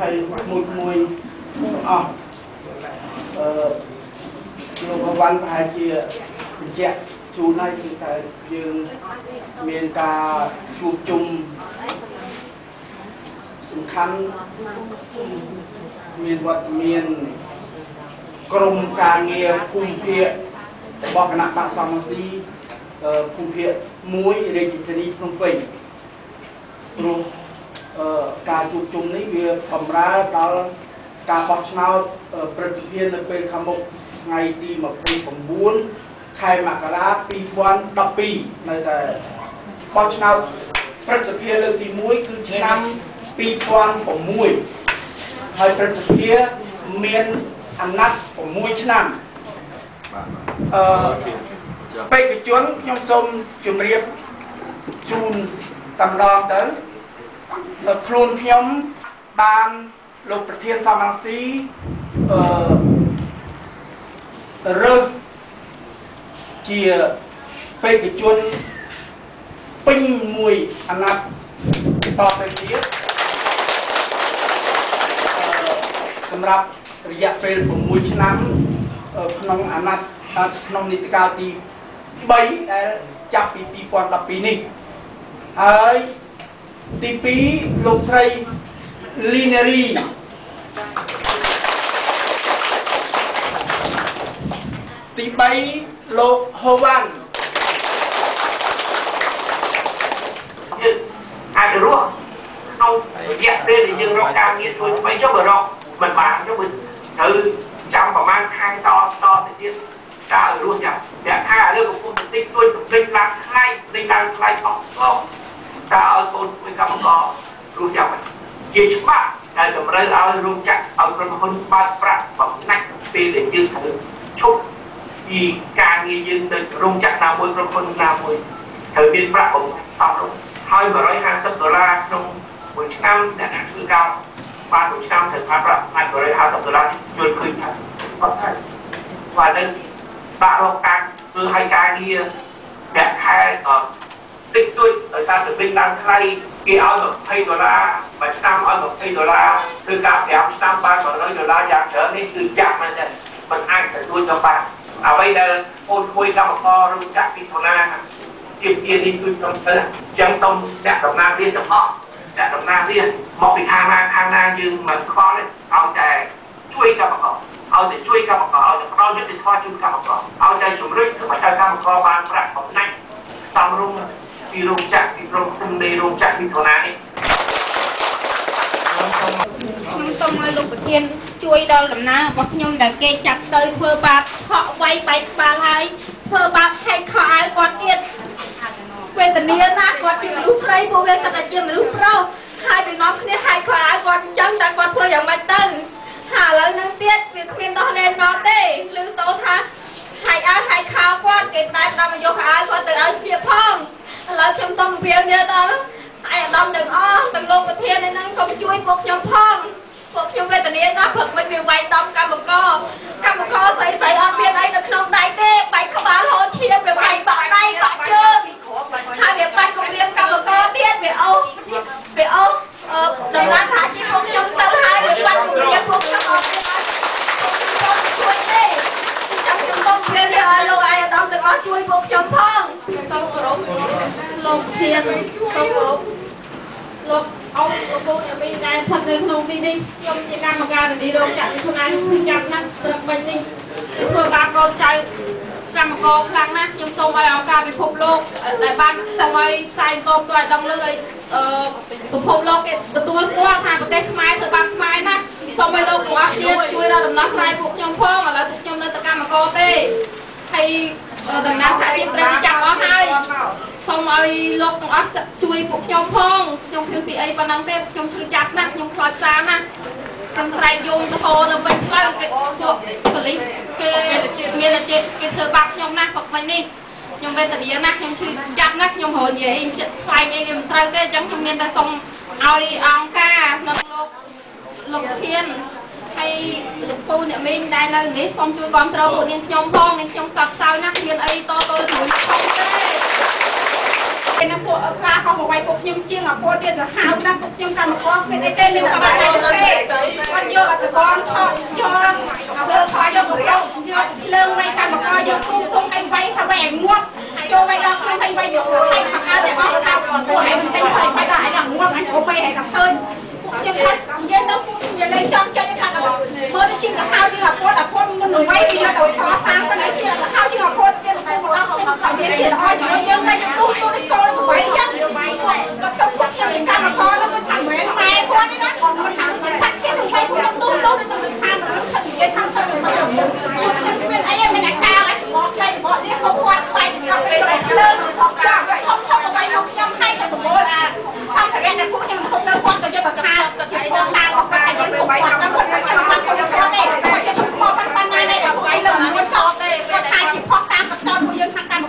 ហើយមួយមួយទាំងអស់អឺលោកអវ៉ាន់ប្រហែលជាបញ្ជាក់ជូនហើយគឺថាយើងមានការជួបជុំសំខាន់មានវត្តមានក្រមការងារភូមិភាគរបស់គណៈបកសំស៊ីអឺភូមិភាគ1រាជធានីភ្នំពេញព្រោះអឺ ការជួបជុំនេះវាបំរើដល់ការបោះឆ្នោតព្រឹទ្ធសភានៅពេលខាងមុខថ្ងៃទី29ខែមករា2012នៅតែបោះឆ្នោតព្រឹទ្ធសភាលើកទី1គឺឆ្នាំ2006ហើយព្រឹទ្ធសភាមានអាណត្តិ6ឆ្នាំអឺបេក្ខជនខ្ញុំសូមជម្រាបជូនតម្ដងទៅ ខ្លួនខ្ញុំបានលោកប្រធានសមរង្ស៊ីអឺរើសជាបេក្ខជនពេញមួយអាណត្តិតទៅទៀតសម្រាប់រយៈពេល6ឆ្នាំក្នុងអាណត្តិក្នុងនីតិកាលទី3ដែលចាប់ពី2012នេះហើយ ទី2លោកស្រីលីនេរីទី3លោកហូវ៉ាន់យើងអាចរស់ក្នុងរយៈពេលដែលយើងរកការងារជួយថ្មីចុះបើរកមិនបានចុះបើត្រូវចាំប្រហែលខែតតទៅទៀតការរស់យ៉ាងអ្នកថាលើកំពុងតិចទួយតិចឡើងថ្លៃតិចឡើងថ្លៃអស់អស់តើឲ្យកូនមួយកម្មកររស់យ៉ាងម៉េច ជាច្បាប់ដែលតម្រូវឲ្យរោងចក្រឲ្យក្រុមហ៊ុនបើកប្រាក់បំណាច់ពេលដែលយើងត្រូវឈប់ពីការងារយើងទៅរោងចក្រណាមួយក្រុមហ៊ុនណាមួយត្រូវមានប្រាក់បំសមរម្យហើយ150ដុល្លារក្នុងមួយឆ្នាំអ្នកណាធ្វើការបានមួយឆ្នាំត្រូវបានប្រាក់អាច150ដុល្លារយល់ឃើញថាអត់ហើយបាទនឹងបាក់រកការធ្វើឲ្យការងារប្រាក់ខែក៏តិចតួចដោយសារទៅវិញឡើងថ្លៃគេឲ្យ20ដុល្លារមួយឆ្នាំឲ្យ 20ដុល្លារគឺការ5ឆ្នាំបាន100ដុល្លារយ៉ាងច្រើននេះគឺចាក់មែនទេมันអាចទទួលយកបានអ្វីដែលអូនមួយកម្មកររោងចក្រពីធនាជាជានេះគឺខ្ញុំទៅអញ្ចឹងសូមអ្នកដំណើររៀនទាំងអស់អ្នកដំណើររៀនមកពីខាងណាខាងណាយើងមិនខ្វល់ទេឲ្យតែជួយកម្មករឲ្យតែជួយកម្មករឲ្យតែផ្ដល់យុត្តិធម៌ជូនកម្មករឲ្យតែជំរុញធ្វើឲ្យកម្មករបានប្រាក់បំណាច់សំរុំពីរោងចក្រពីក្រុមហ៊ុននៃរោងចក្រពីធនានេះ ខ្ញុំសូមឲ្យលោកប្រធានជួយដល់ដំណើររបស់ខ្ញុំដែលគេចាប់ទៅធ្វើបាបឆក់វាយបែកក្បាលហើយធ្វើបាបហែកខោអាវគាត់ទៀតវេទនាណាគាត់ជាមនុស្សស្រីពួកវាគាត់តែជាមនុស្សប្រុសហើយពីនាំគ្នាហែកខោអាវគាត់អញ្ចឹងតែគាត់ធ្វើយ៉ាងម៉េចទៅហើយឥឡូវហ្នឹងទៀតវាគ្មានដោះលែងមកទេឮតោថាហែកអាវហែកខោគាត់គេផ្ដាច់ដល់មកយកខោអាវគាត់ទៅឲ្យស្លៀកផងឥឡូវខ្ញុំសូមពៀវនេះដល់ឯកឧត្តមទាំងអស់ទាំងលោកប្រធាននេះហ្នឹងសូមជួយ ពួកខ្ញុំផងពួកខ្ញុំវេទនាណាស់ព្រឹកមិនវាវាយដំកម្មករកម្មករស្អីស្អីអត់មានអីនៅក្នុងដៃទេបែកក្បាលហូរឈាមវាវាយបាក់ដៃបាក់ជើងហើយវាបាច់គម្រាមកម្មករទៀតវាអូសវាអូសដំណើរថាជីពួកខ្ញុំទៅហើយវាបាច់គម្រាមពួកខ្ញុំអត់មានខ្ញុំជួយទេចាំខ្ញុំសូមជម្រាបលាឲ្យលោកឯកឧត្តមទាំងអស់ជួយពួកខ្ញុំផងសូមគោរពលោកធានសូមគោរពលោកអោបលោកពូអ្នកមីដែលស្ថិត នៅក្នុងទីនេះខ្ញុំជាកម្មការនារីរោងចក្រវិទ្យុឯងគឺចាប់ណាស់ត្រឹមវិញនេះធ្វើបាបកូនចៅកម្មករខ្លាំងណាស់ខ្ញុំសូមឲ្យអង្គការពិភពលោកដែលបានសូមឲ្យផ្សាយតបទៅឲ្យដឹងលើឲ្យអឺពិភពលោកគេទទួលស្គាល់ថាប្រទេសខ្មែរធ្វើបាបខ្មែរណាស់សូមឲ្យលោកទាំងអស់ទៀតជួយដល់ដំណោះស្រាយពួកខ្ញុំផងឥឡូវពួកខ្ញុំនៅតែកម្មករទេហើយដំណើរសហជីពត្រូវចាប់អស់ហើយ សូមឲ្យលោកទាំងអស់ជួយពួកខ្ញុំផងខ្ញុំគ្មានពីអីប៉ុណ្ណឹងទេខ្ញុំឈឺចាប់ណាស់ខ្ញុំខ្លោចផ្សាណាស់ខ្ញុំស្រែកយំទៅហូរនៅវិញផ្លូវគេពួកប៉ូលីសគេមានអាជីពគេធ្វើបាបខ្ញុំណាស់គាត់មិញនេះខ្ញុំវេទនាណាស់ខ្ញុំឈឺចាប់ណាស់ខ្ញុំរញនិយាយខ្លាញ់អីវាមិនត្រូវទេអញ្ចឹងខ្ញុំមានតែសូមឲ្យអង្គការនិងលោកលោកធានហើយលោកពូអ្នកមីងដែលនៅនេះសូមជួយគ្រប់គ្រងពួកនាងខ្ញុំផងនាងខ្ញុំសោកសៅណាស់គ្មានអីតតជាមួយខ្ញុំទេ ពេលហ្នឹងពួកផ្លាកោះមកវាយពួកខ្ញុំជាងអពតទៀតសាហាវណាស់ពួកខ្ញុំកម្មករគ្មានអីទេមានតែបាយតែទេគាត់យកអសកនថតយកអើខោយកប្រយោគយកលើងវាយកម្មករយកគូទុំឲ្យវាយថាវាយងាប់ចូលវាយដល់ខ្លួនឲ្យវាយយកខ្លួនឲ្យផកាតែអស់ថាពួកឯងមិនទេឲ្យវាយដល់ឲ្យងាប់អញគ្រប់ពេលឲ្យតែឃើញពួកខ្ញុំថានិយាយទៅពួកខ្ញុំនិយាយលេងចង់ចេញថាមើលទៅជាសាហាវជាអពតអពតមុននឹងវាយវាយកទៅខោសាំង ហើយនិយាយល្អជាងយើងតែចំពោះទូនេះកូនប្រៃចឹងគាត់ទៅគាត់ខ្ញុំកម្មករនោះមិនថាមិនមែនម៉ែគាត់ទេណាគាត់ថាជាសាច់គេមិនបីគាត់ទូទូទៅ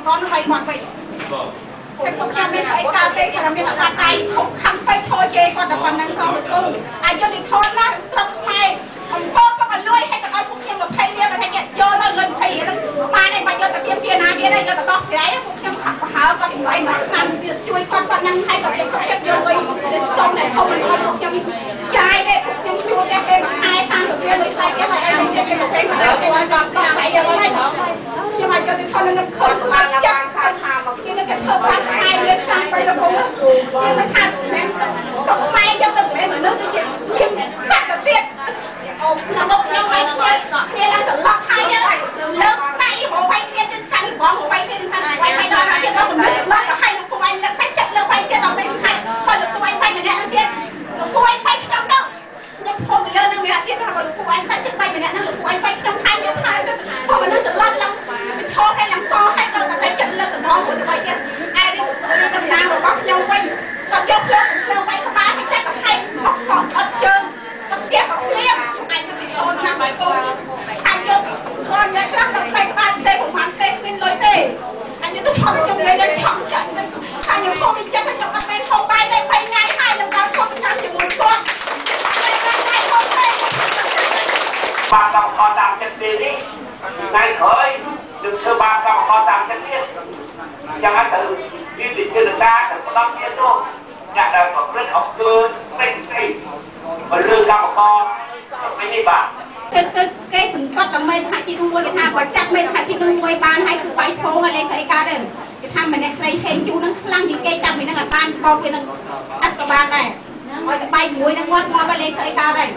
កម្មករនឹងវាយគាត់វិញតែពួកខ្ញុំមានអីកើតទេគាត់មានអាដៃខំខំទៅឈរជេរគាត់តែប៉ុណ្ណឹងផងអាយុតិធនណាស្រុកខ្មែរអំពើក៏អលួយឲ្យទៅឲ្យពួកខ្ញុំ20រៀលតែយកយកនៅលុយ20រៀលហ្នឹងបានឯងបាច់យកទៅទៀមទាណាទៀតឯងយកទៅដោះស្រាយពួកខ្ញុំហាក់ប្រហើគាត់មិនឲ្យមកឆ្នាំទៀតជួយគាត់ប៉ុណ្ណឹងឲ្យគាត់យកចិត្តយកលុយសុំតែធំឲ្យពួកខ្ញុំចាយទេពួកខ្ញុំជួលតែពេលមួយខែ30រៀលលុយខ្លាយគេឲ្យឲ្យគេទៅពេលមកគាត់គាត់ដោះស្រាយយកឲ្យខ្ញុំអាចយកទៅថតនឹងខំស្លាប់ចាក់សាថាមកគេនឹងគេធ្វើបាត់ខែលើខ្លាំងទៅកំពុងជាមិនថាមែនក៏ម៉ែយកទៅមែនមនុស្សទៅជាជាសត្វទៅទៀតអូខ្ញុំខ្ញុំមិនទៀតគ្នាឡើងសន្លប់ហើយហើយលើកដៃហៅវាយទៀតទៅខាងបងហៅវាយទៀតខាងវាយវាយដល់ទៀតទៅមនុស្សសន្លប់ទៅហើយលោកវាយលើកតែចិត្តលើកវាយទៀតដល់ពេលខាងហើយលោកវាយវាយម្នាក់ទៀតលោកវាយវាយខ្ញុំទៅខ្ញុំធំលើនឹងវាទៀតថាលោកវាយតែចិត្តវាយម្នាក់ហ្នឹងលោកវាយវាយខ្ញុំខាងខ្ញុំហើយទៅព្រោះមនុស្សសន្លប់ឡើងឈរឲ្យឡើងសឲ្យទៅតែចិត្តលើកដំណងមួយទៅវាយទៀតឯនេះនេះដំណើររបស់ខ្ញុំវិញគាត់យកខ្លួនខ្ញុំវាយក្បាលឲ្យចាក់ទៅខែអត់កអត់ជើងអត់ទៀតអត់ស្លៀកអាចទៅទីអូនណាបាយកូនអាចយកគាត់អ្នកខ្លះទៅពេកបានទេប្រហែលទេគ្មានលុយទេអញទៅថតខ្ញុំលេងឆក់ចាក់ទៅខាងខ្ញុំខំពីចិត្តខ្ញុំអត់មានខំបាយទេ3ថ្ងៃហើយខ្ញុំដល់ខំចាំជាមួយគាត់បាទកម្មករតាមចិត្តទេនេះថ្ងៃក្រោយនឹងធ្វើបាបកម្មករតាមចិត្តទៀតចឹងហើយទៅទីវិទ្យាសាស្ត្រទៅ ផ្ដោតទៀតនោះអ្នកដែលប្រព្រឹត្តអំពើផ្សេងផ្សេងបើលើកម្មករមិននេះបាទគឺគឺគេសង្កត់តែមេថាជីមួយគេថាបើចាប់មេថាជីមួយបានហើយគឺបាយឈោហើយលេខស្អីកើតទេគេថាម្នាក់ស្រីហេងជូនឹងខ្លាំងជាងគេចាប់ពីនឹងឲ្យបានបោកវានឹងអត់ក៏បានដែរឲ្យតែបាយមួយនឹងគាត់មកហើយលេខស្អីកើតដែរ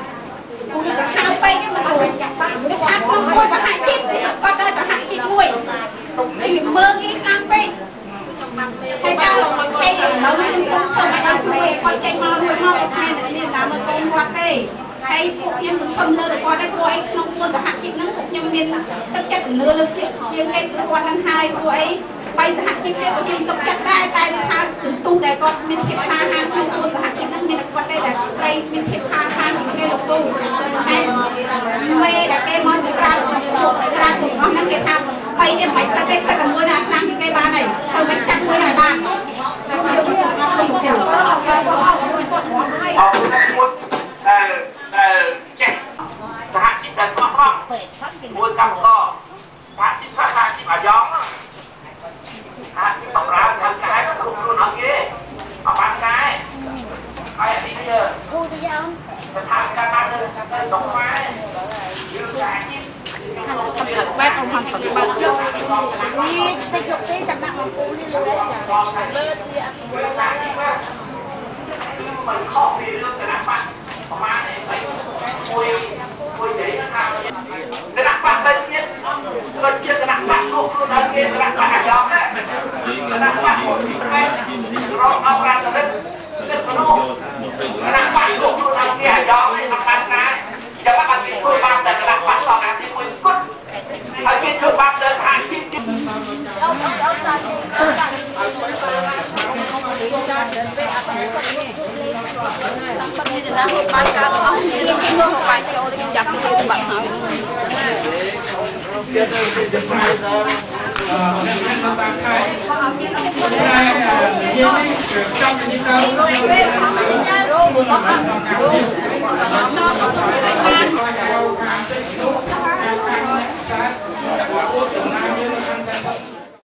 ពួកនេះក៏ហៅពេកគេមកចាប់បាត់អាប់មួយក៏ហាក់ជីគាត់ទៅទៅហាក់ជីមួយនេះមើងគេខ្លាំងពេក ហើយតើគេឥឡូវនេះខ្ញុំសូមសូមឲ្យជួយគាត់ចេញមករួចមកតែមានតែមើលកូនគាត់ទេហើយពួកខ្ញុំសង្ឃឹមលើគាត់ដែរព្រោះអីក្នុងមួយសហជីពហ្នឹងពួកខ្ញុំមានទឹកចិត្តជំនឿលើជាជាងគេគឺគាត់នឹងហើយព្រោះអីបីសហជីពទៀតពួកខ្ញុំទុកចិត្តដែរតែគេថាសន្ទុះដែលគាត់មានភាពក្លាហានក្នុងមួយសហជីពហ្នឹងមានគាត់ទេដែលស្រីមានភាពក្លាហានជាងគេលោកទូតែមេដែលគេមកពីក្រៅពួកក្រៅទាំងអស់ហ្នឹងគេថាបីនេះមិនបាច់ទឹកទេទឹកមួយណាខ្លាំងជាងគេបានហើយទៅមិនចាក់មួយណាបានតែខ្ញុំសូមអរគុណទាំងអស់ អរគុណមួយដែលដែលចេះសហជីពដែលស្មោះត្រង់មួយកម្មករសហជីពសហជីពអាយ៉ងសហជីពបម្រើខាងកាយគ្រប់ខ្លួនអត់គេអត់បានកាយហើយនេះវាគូទៅយ៉ាងស្ថានភាពណាទៅទៅដងម៉ែយើងសហជីព បែបខ្ញុំហំសឹកបើយកនេះទៅយកទេចាំដាក់មកពូនេះលើចាលើវាអត់ คือ មិនខុសពីរឿងគណៈបកប្រមាណឯងមួយមួយនិយាយថាគណៈបកទៅទៀតទៅជាគណៈបកនោះខ្លួនឯងគេគណៈបកអាយ៉ងណាគណៈបកមួយពេករកអបរាជរិទ្ធគិតមនុស្សគណៈបកនោះខ្លួនឯងគេអាយ៉ងណា Hãy subscribe cho kênh Ghiền Mì Gõ Để không bỏ lỡ